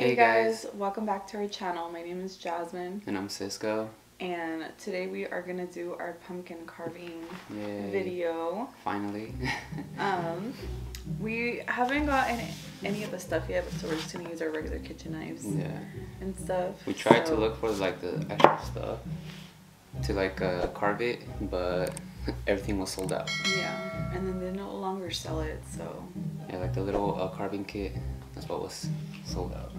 Hey guys, welcome back to our channel. My name is Jasmine And I'm Cisco. and today we are gonna do our pumpkin carving Yay. video. Finally. Um, we haven't gotten any of the stuff yet, so we're just gonna use our regular kitchen knives yeah. and stuff. We tried So- to look for like the extra stuff to like uh, carve it, but everything was sold out. Yeah, and then they no longer sell it, so Yeah, like the little uh, carving kit, that's what was sold out.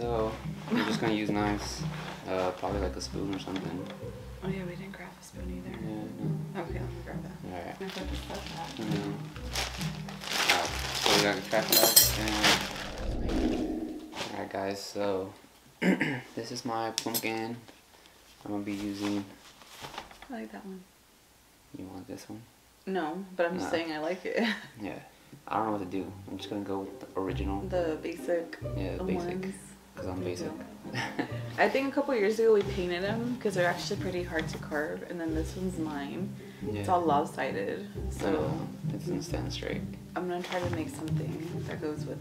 So we're just gonna use knives, uh, probably like a spoon or something. oh yeah, we didn't grab a spoon either. Yeah, either. Okay, let me grab that. Alright. I thought this stuff had- Mm. Alright, so we got the trash bags and alright guys, so this is my pumpkin. I'm gonna be using I like that one. you want this one? No, but I'm just saying I like it. Yeah. I don't know what to do. I'm just gonna go with the original. the basic Yeah, the basic. ones. Because I'm basic. I think a couple years ago we painted them because they're actually pretty hard to carve, and then this one's mine. It's all lopsided, so oh, know. It doesn't stand straight. I'm gonna try to make something that goes with.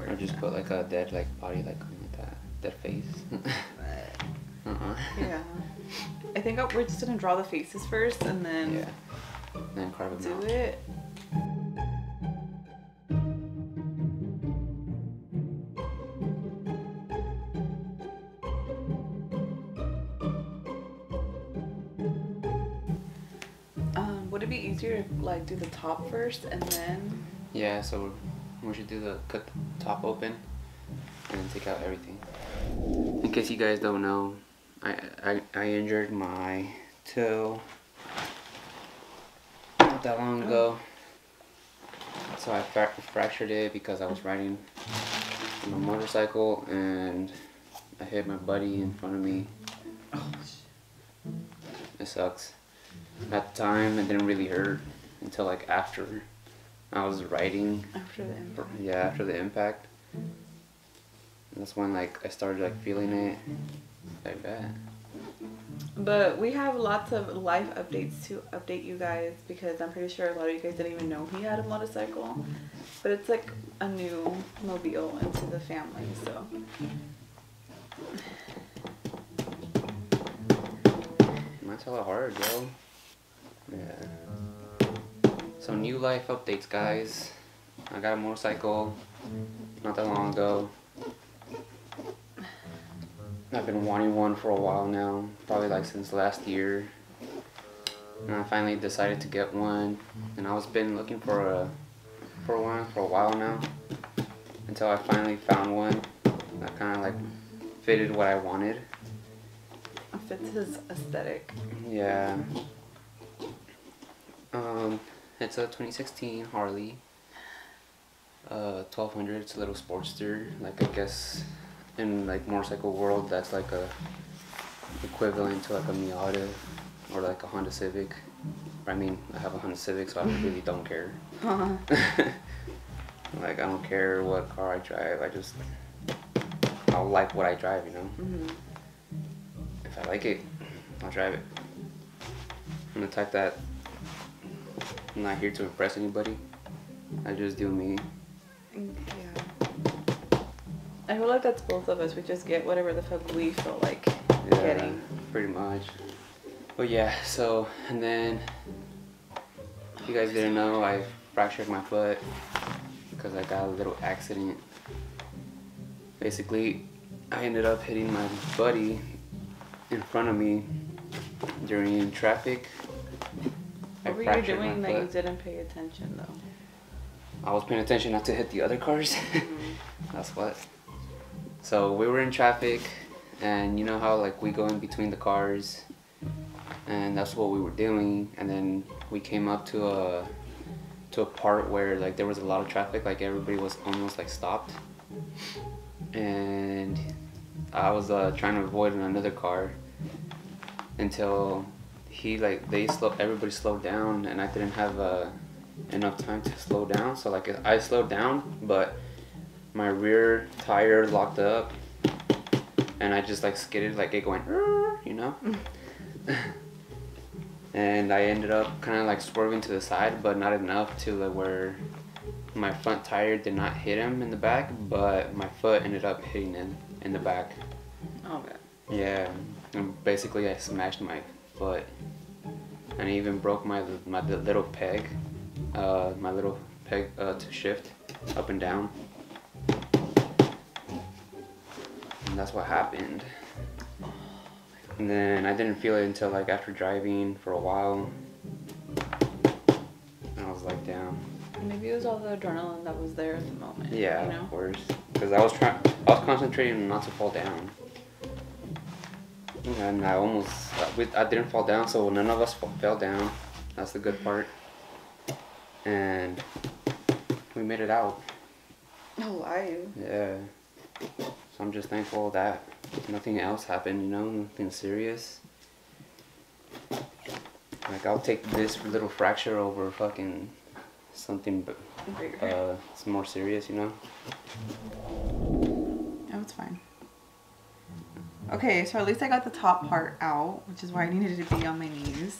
Or just put like a dead like body like that. Dead face. uh-uh. Yeah, I think we're just gonna draw the faces first, and then Yeah. Then carve them do out. it. Easier like do the top first and then? Yeah, so we should do the cut the top open and then take out everything. In case you guys don't know, I I, I injured my toe not that long ago. So I fra- fractured it because I was riding on a motorcycle and I hit my buddy in front of me. Oh, it sucks. At the time, it didn't really hurt until like after I was riding After the impact. yeah, after the impact. That's when like I started like feeling it like that. But we have lots of life updates to update you guys because I'm pretty sure a lot of you guys didn't even know he had a motorcycle. But it's like a new mobile into the family, so. Mine's hella hard, yo. Yeah. So new life updates, guys. I got a motorcycle not that long ago. I've been wanting one for a while now, probably like since last year. And I finally decided to get one, and I was been looking for a for one for a while now, until I finally found one that kind of like fitted what I wanted. It fits his aesthetic. Yeah. Um, it's a 2016 Harley. Uh, 1200. It's a little Sportster. Like I guess in like motorcycle world, that's like a equivalent to like a Miata or like a Honda Civic. I mean, I have a Honda Civic, so I really don't care. Huh. like I don't care what car I drive. I just I like what I drive. You know. Mhm. If I like it, I'll drive it. I'm the type that I'm not here to impress anybody. I just do me. Yeah. I feel like that's both of us. We just get whatever the fuck we feel like Yeah, getting. pretty much. But yeah, so and then if you guys didn't know, I fractured my foot because I got a little accident. Basically, I ended up hitting my buddy in front of me during traffic. I What were you doing that you didn't pay attention though? I was paying attention not to hit the other cars. Mhm. That's what. So we were in traffic, and you know how like we go in between the cars, and that's what we were doing. And then we came up to a to a part where like there was a lot of traffic, like everybody was almost like stopped, and I was uh, trying to avoid another car until he like they slow everybody slowed down, and I didn't have uh, enough time to slow down. So like I slowed down, but my rear tire locked up and I just like skidded like it going you know and I ended up kind of like swerving to the side but not enough to like where my front tire did not hit him in the back, but my foot ended up hitting him in the back. Oh, man. Yeah, and basically I smashed my foot, and I even broke my my little peg, uh, my little peg uh, to shift up and down. And that's what happened. And then I didn't feel it until like after driving for a while. And I was like, damn. Maybe it was all the adrenaline that was there at the moment. Yeah, You know? of course. Because I was trying, I was concentrating not to fall down. And I almost, uh, we, I didn't fall down, so none of us fell down. That's the good part. And we made it out. Alive. Yeah. So I'm just thankful that nothing else happened, you know, nothing serious. Like I'll take this little fracture over fucking something, but uh, it's more serious, you know. Oh, it's fine. Okay, so at least I got the top part out, which is why I needed to be on my knees.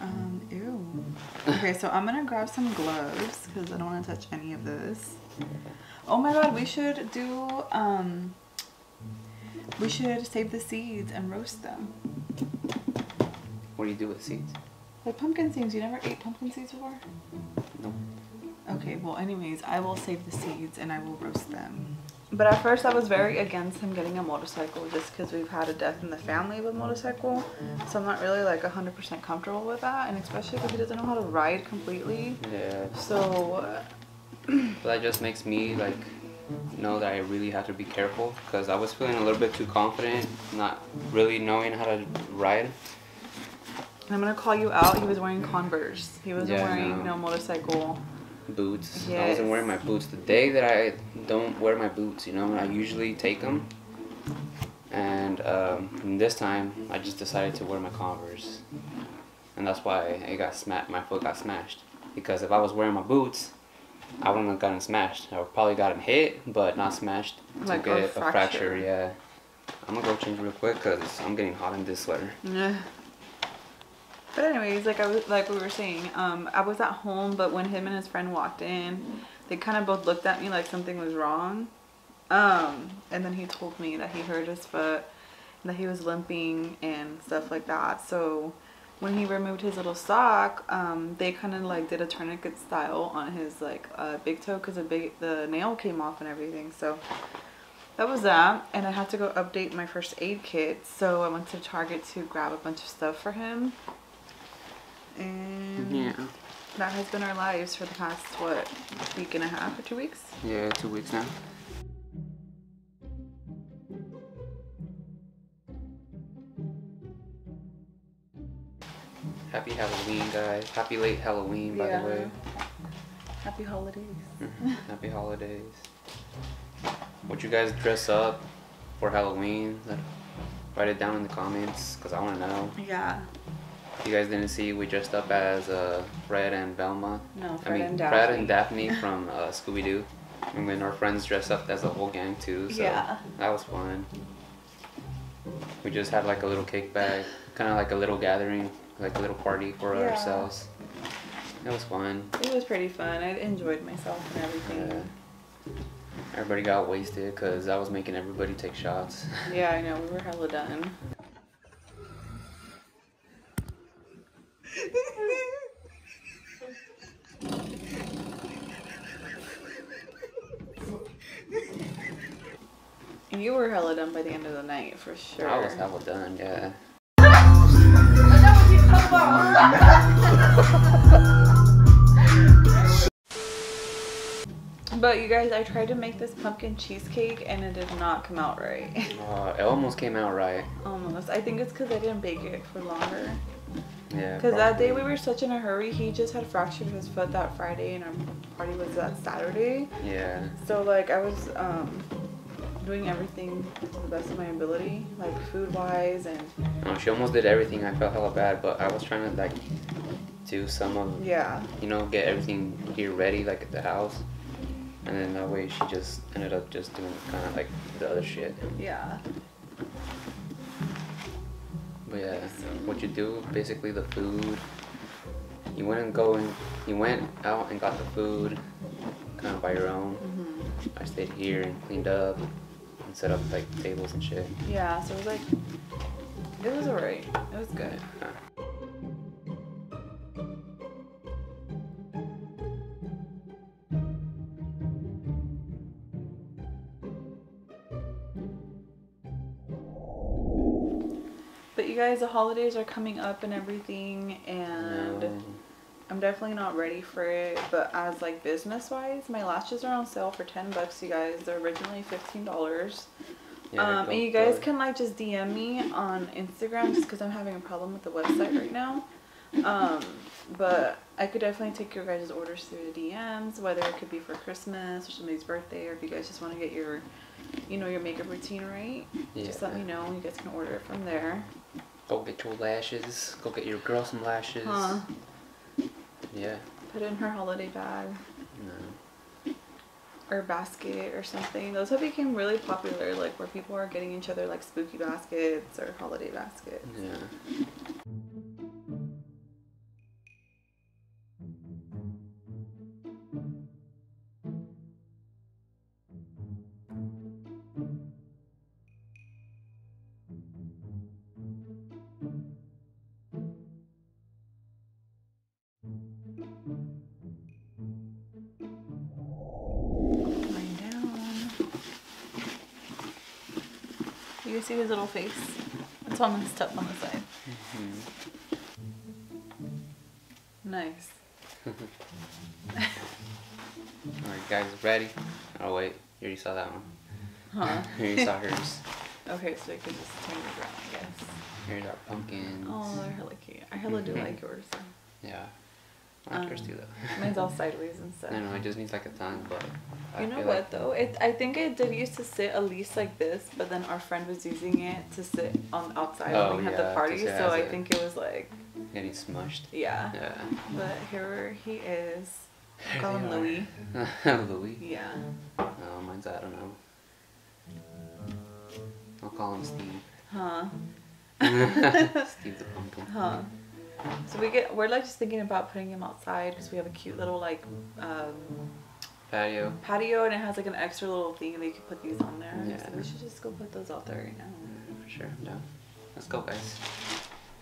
Um, ew. Okay, so I'm gonna grab some gloves because I don't want to touch any of this. Oh my god, we should do, um, we should save the seeds and roast them. What do you do with seeds? Like pumpkin seeds, you never ate pumpkin seeds before? Nope. Okay, well, anyways, I will save the seeds and I will roast them. But at first, I was very against him getting a motorcycle just because we've had a death in the family with motorcycle. So I'm not really like 100% comfortable with that, and especially because he doesn't know how to ride completely. Yeah. So, uh, But that just makes me like know that I really have to be careful because I was feeling a little bit too confident, not really knowing how to ride. I'm gonna call you out. He was wearing Converse. He wasn't Yeah, wearing know. no motorcycle. Boots. I wasn't wearing my boots. The day that I don't wear my boots, you know, I usually take them. And um, this time, I just decided to wear my Converse, and that's why it got smashed. My foot got smashed because if I was wearing my boots, I wouldn't have gotten smashed. I would probably gotten hit, but not smashed to Like a get a fracture. fracture. Yeah. I'm gonna go change real quick because I'm getting hot in this sweater. Yeah. But anyways, like I was like we were saying, um, I was at home, but when him and his friend walked in, they kind of both looked at me like something was wrong. Um, and then he told me that he hurt his foot, that he was limping and stuff like that. So when he removed his little sock, um, they kind of like did a tourniquet style on his like uh, big toe because the big the nail came off and everything. So that was that and i had to go update my first aid kit so i went to target to grab a bunch of stuff for him and Yeah. that has been our lives for the past what week and a half or two weeks Yeah, two weeks now. Happy Halloween, guys. Happy late Halloween, by Yeah. the way. happy holidays mm-hmm. Happy holidays. Would you guys dress up for Halloween? Write it down in the comments, because I want to know. yeah you guys didn't see, we dressed up as uh, Fred and Velma. no I mean, and Fred and Daphne. Daphne from uh, Scooby Doo. And then our friends dressed up as a whole gang too. So Yeah. that was fun. We just had like a little cake bag, kind of like a little gathering, like a little party for Yeah. ourselves. It was fun. it was pretty fun i enjoyed myself and everything Yeah. Everybody got wasted because I was making everybody take shots. yeah i know we were hella done You were hella done by the end of the night for sure. I was hella done, yeah. But you guys, I tried to make this pumpkin cheesecake and it did not come out right. Uh, it almost came out right. Almost. I think it's because I didn't bake it for longer. Yeah. Because that day we were such in a hurry. He just had fractured his foot that Friday and our party was that Saturday. Yeah. So like I was um, doing everything to the best of my ability, like food wise and No, she almost did everything. I felt hella bad, but I was trying to like do some of yeah. you know, get everything here ready, like at the house. And then that way she just ended up just doing kind of like the other shit. Yeah. But yeah, what you do, basically the food. You went and go and you went out and got the food. kind of by your own. hmm I stayed here and cleaned up and set up like tables and shit. Yeah, so it was like, it was alright. It was good. Yeah. Guys, the holidays are coming up and everything, and Um, I'm definitely not ready for it. But as like business wise, my lashes are on sale for ten bucks. You guys, they're originally fifteen dollars. yeah, um, and you guys can like just DM me on Instagram just because I'm having a problem with the website right now. Um, but I could definitely take your guys' orders through the DMs, whether it could be for Christmas or somebody's birthday, or if you guys just want to get your, you know, your makeup routine right. Yeah. Just let me know. You guys can order it from there. Go get your lashes. Go get your girl some lashes. Huh? Yeah. Put in her holiday bag No. or basket or something. Those have become really popular, like where people are getting each other like spooky baskets or holiday baskets. Yeah. You guys see his little face? It's all messed up on the side. Mhm. Nice. Alright, guys, ready? Oh wait, you already saw that one. Huh? You already saw hers. Okay, so you can just turn it around, I guess. Here's our pumpkins. Oh, they're hella cute. I hella do like yours. So. Yeah. I like yours Um, too though. Mine's all sideways and stuff. I know, it just needs like a tongue, but I You know what like though? It I think it did used to sit at least like this, but then our friend was using it to sit on the outside Oh, when we had yeah, the 'cause party. So I think it was like getting smushed. yeah. Yeah. But here he is. Call him. Louis. Louis. Yeah. Oh, mine's I don't know. I'll call him Steve. Huh. Steve the pumpkin. Huh. So we get we're like just thinking about putting him outside because we have a cute little like um, Patio. patio and it has like an extra little thing that you can put these on there. Yeah. So we should just go put those out there right now. Mm, For sure, I'm down. Let's go, guys.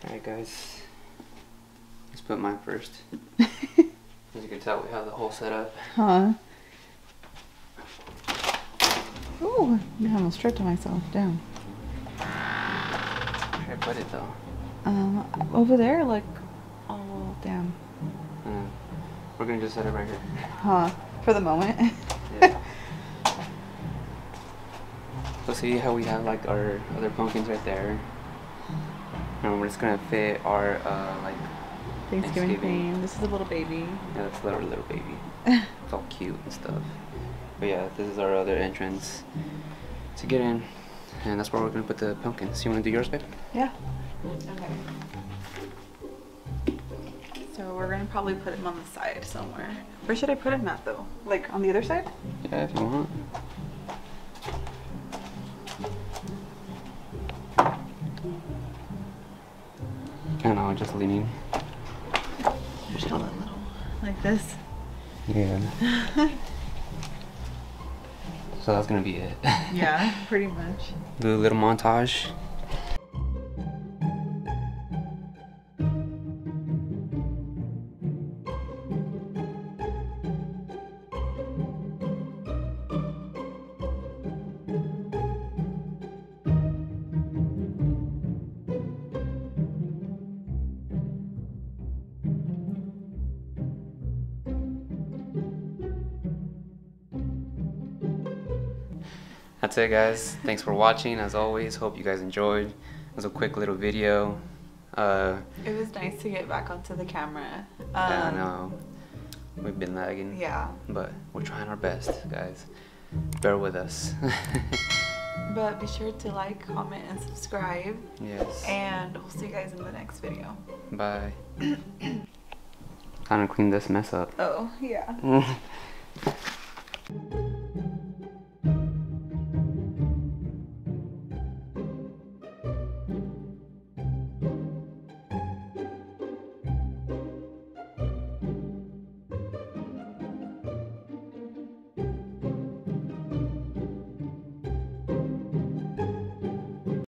Alright, guys. Let's put mine first. As you can tell, we have the whole setup. Huh. Ooh, I almost tripped myself down. Where I put it though? Um, over there, like, oh damn. Uh, we're gonna just set it right here. Huh. For the moment. Yeah. so see how we have like our other pumpkins right there. And we're just gonna fit our uh like Thanksgiving, Thanksgiving. theme. This is a little baby. yeah that's a little little baby. It's all cute and stuff. But yeah, this is our other entrance to get in. And that's where we're gonna put the pumpkins. You wanna do yours, babe? Yeah. Okay. So we're gonna probably put him on the side somewhere. Where should I put him at though? Like on the other side? Yeah, if you want. I don't know, just leaning. Just hella little. Like this. Yeah. so that's gonna be it. Yeah, pretty much. Do a little montage. That's it, guys. Thanks for watching. As always, hope you guys enjoyed. It was a quick little video. Uh, It was nice to get back onto the camera. yeah, I Um, know we've been lagging, Yeah. but we're trying our best, guys. Bear with us. But be sure to like, comment, and subscribe. yes. And we'll see you guys in the next video. Bye. Time to clean this mess up. Oh, yeah.